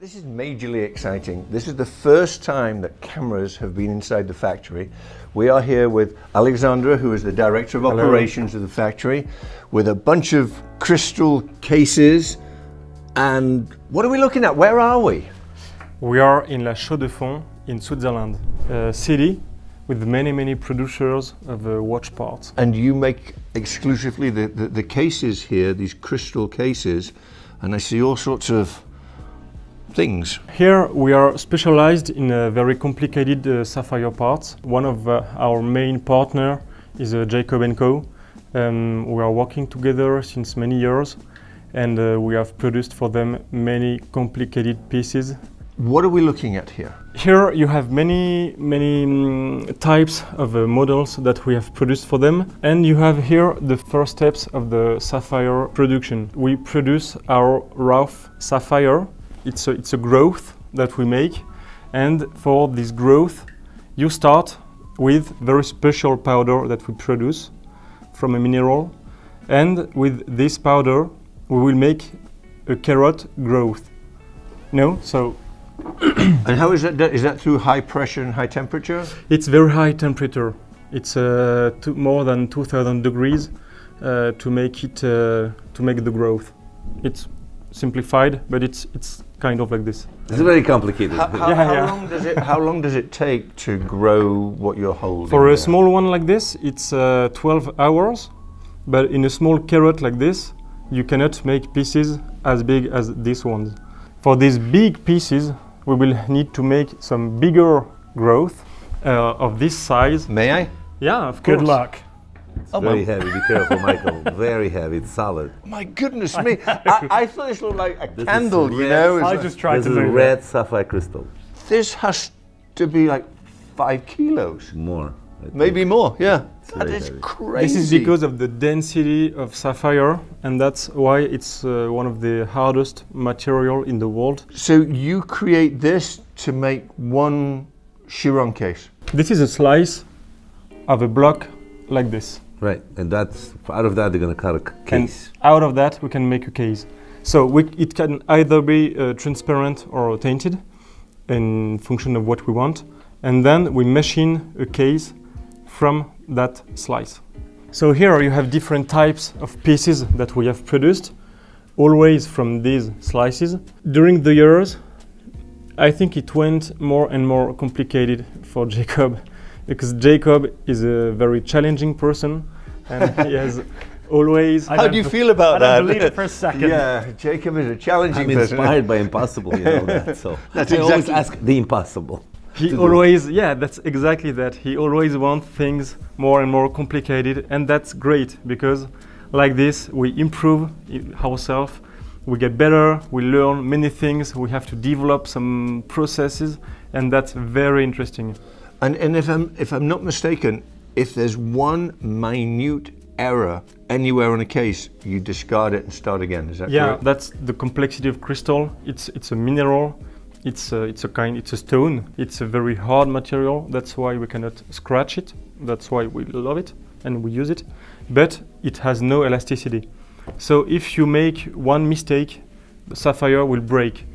This is majorly exciting. This is the first time that cameras have been inside the factory. We are here with Alexandra, who is the director of Hello. operations of the factory, with a bunch of crystal cases. And what are we looking at? Where are we? We are in La Chaux-de-Fonds in Switzerland, a city with many, many producers of uh, watch parts. And you make exclusively the, the, the cases here, these crystal cases, and I see all sorts of things. Here we are specialized in very complicated uh, sapphire parts. One of uh, our main partner is uh, Jacob & Co. Um, we are working together since many years and uh, we have produced for them many complicated pieces. What are we looking at here? Here you have many, many mm, types of uh, models that we have produced for them and you have here the first steps of the sapphire production. We produce our rough sapphire it's a, it's a growth that we make. And for this growth you start with very special powder that we produce from a mineral. And with this powder we will make a carrot growth. No? So And how is that done? That through high pressure and high temperature? it's very high temperature. It's uh, two, more than 2000 degrees uh, to make it uh, to make the growth. It's simplified but it's it's kind of like this It's very complicated. How, how, Yeah, how yeah. long does it? How long does it take to grow what you're holding? For a there? small one like this, it's uh, 12 hours, but in a small carrot like this, you cannot make pieces as big as these ones. For these big pieces, we will need to make some bigger growth uh, of this size. May I? Yeah, of course. Good luck. Oh, very my, heavy. Be careful, Michael. very heavy. It's solid. my goodness me! I, I thought this looked like a This candle. You red. know, I like- just tried this to is move red it. sapphire crystal. this has to be like five kilos, More. Maybe more. Yeah, that very is heavy. crazy. This is because of the density of sapphire, and that's why it's uh, one of the hardest material in the world. So you create this to make one Chiron case. This is a slice of a block like this. Right, and that's out of that they're gonna cut a c- And case. out of that, we can make a case. So we, it can either be uh, transparent or tainted in function of what we want. And then we machine a case from that slice. So here you have different types of pieces that we have produced, always from these slices. During the years, I think it went more and more complicated for Jacob because Jacob is a very challenging person and he has always How don't you feel about I that? don't believe it for a second. Yeah, Jacob is a challenging I'm person. inspired by impossible, you know that. So That's I always ask the impossible. He to do. always, yeah, that's exactly that. He always wants things more and more complicated, and that's great because, like this, we improve ourselves, we get better, we learn many things, we have to develop some processes, and that's very interesting. And, and if I'm if I'm not mistaken, if there's one minute error anywhere on a case, you discard it and start again. Is that Yeah, correct? that's the complexity of crystal. It's it's a mineral. It's a, it's a kind. It's a stone. It's a very hard material. That's why we cannot scratch it. That's why we love it and we use it. But it has no elasticity. So if you make one mistake, the sapphire will break.